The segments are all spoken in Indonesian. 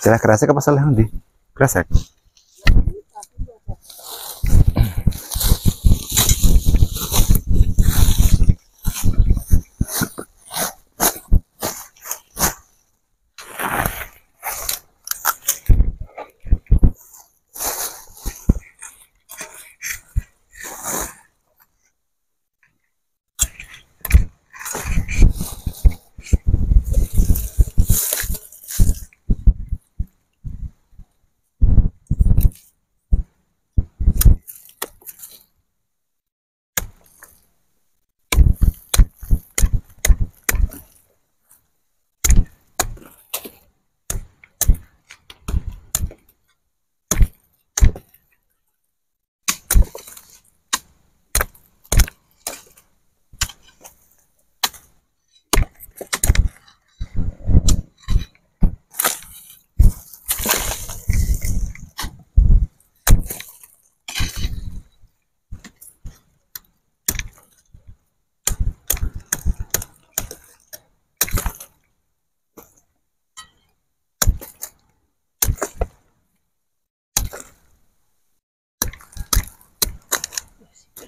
Salah kresek apa salah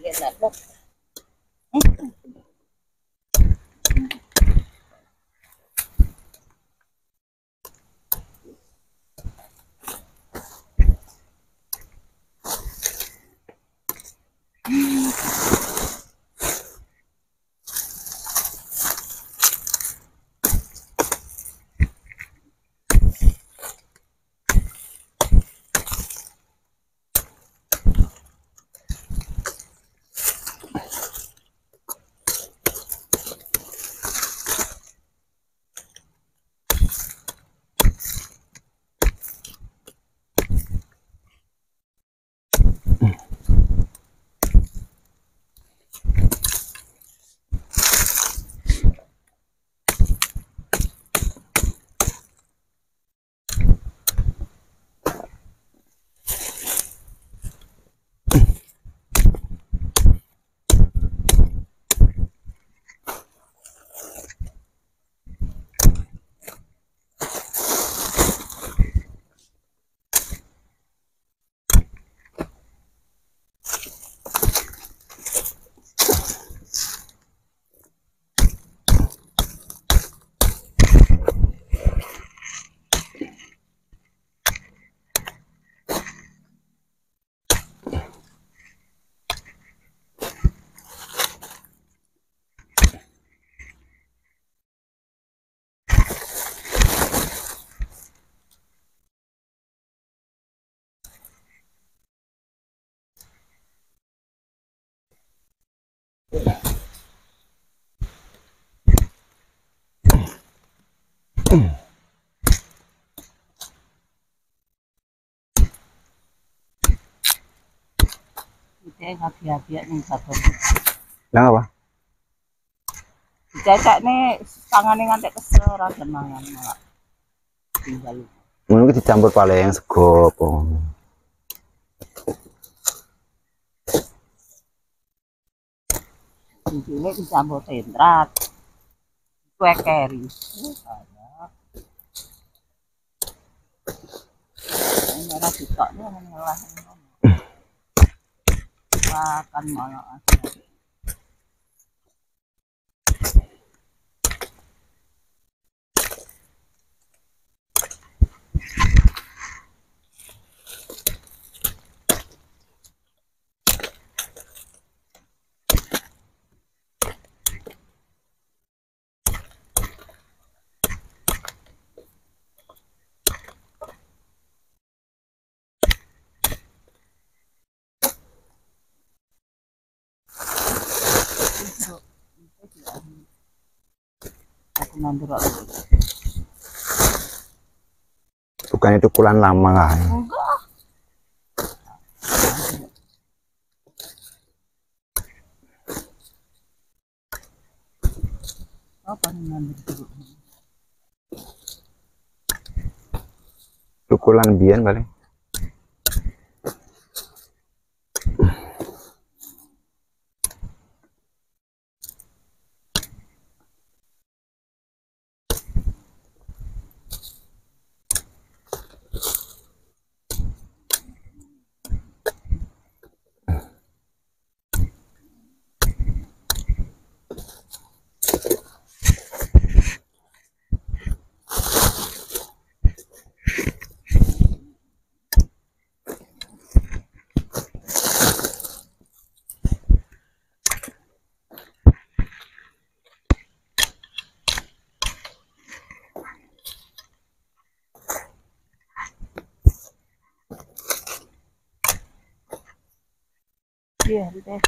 together. Look. Kita hati-hati nih. Lah apa? Dicecek nih tangane ngantek kesel mangan malah. Tinggal. Ki dicampur paling sego apa. Intinya dicampur tentrat. Kue keri. để nó kịp cỡ hơn là và cần mọi loại Bukan itu kulan lama kan. Enggak. Apa nih nandur dulu? Itu kulan biyen paling. 对呗。